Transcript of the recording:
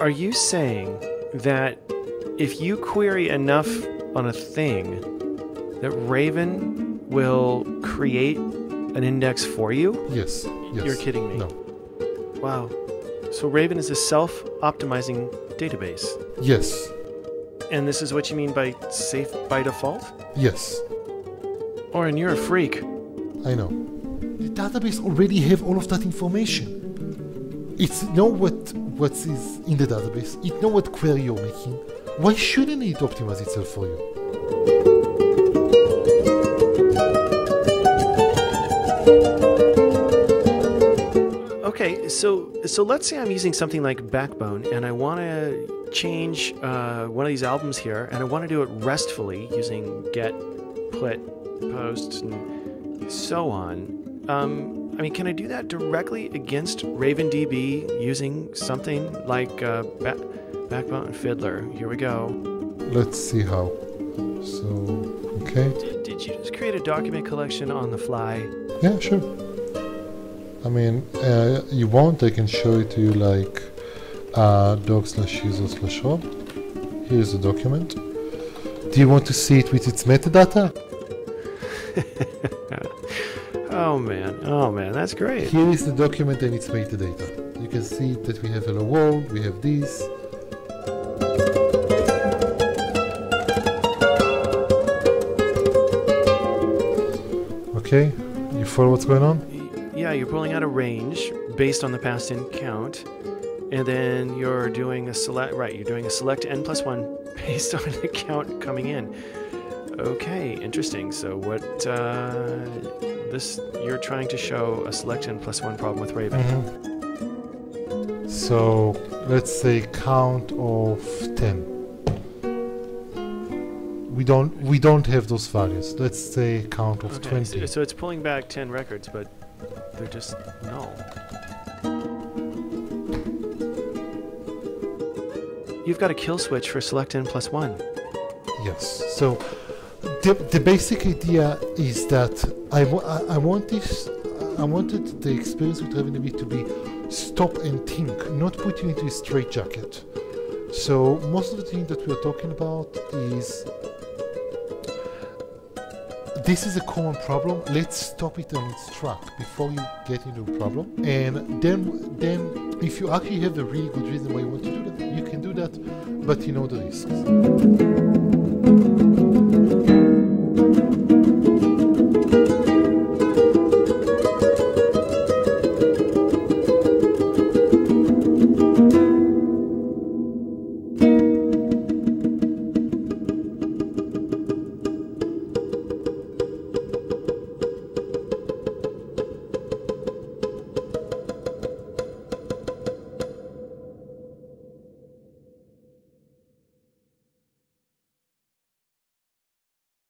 are you saying that if you query enough on a thing, that Raven will create an index for you? Yes. Yes. You're kidding me. No. Wow. So Raven is a self optimizing database. Yes. And this is what you mean by safe by default? Yes. Oren, you're a freak. I know. The database already have all of that information. It's know what what is in the database. It know what query you're making. Why shouldn't it optimize itself for you? Okay, so so let's say I'm using something like Backbone and I want to change uh, one of these albums here, and I want to do it restfully using get, put, post, and so on. Um, I mean, can I do that directly against RavenDB using something like uh, ba- Backbone Fiddler? Here we go. Let's see how. So, okay. Did, did you just create a document collection on the fly? Yeah, sure. I mean, uh, you want, I can show it to you like uh, doc slash user slash rob. Here's the document. Do you want to see it with its metadata? oh man, oh man, that's great. Here is the document and its metadata. You can see that we have hello world, we have this. Okay, you follow what's going on? Yeah, you're pulling out a range based on the passed in count, and then you're doing a select. Right, you're doing a select n plus one based on the count coming in. Okay, interesting. So what? Uh, this you're trying to show a select n plus one problem with Raven. Mm-hmm. So let's say count of ten. We don't we don't have those values. Let's say count of Okay, twenty. so, so it's pulling back ten records, but they're just null. You've got a kill switch for select n plus one. Yes. So the, the basic idea is that I, I, I want this I wanted the experience with RavenDB to be stop and think, not put you into a straitjacket. So most of the thing that we're talking about is this is a common problem. Let's stop it on its track before you get into a problem. And then then if you actually have a really good reason why you want to do that, you can do that, but you know the risks.